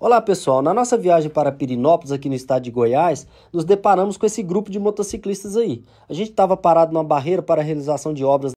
Olá pessoal, na nossa viagem para Pirinópolis, aqui no estado de Goiás, nos deparamos com esse grupo de motociclistas aí. A gente estava parado numa barreira para a realização de obras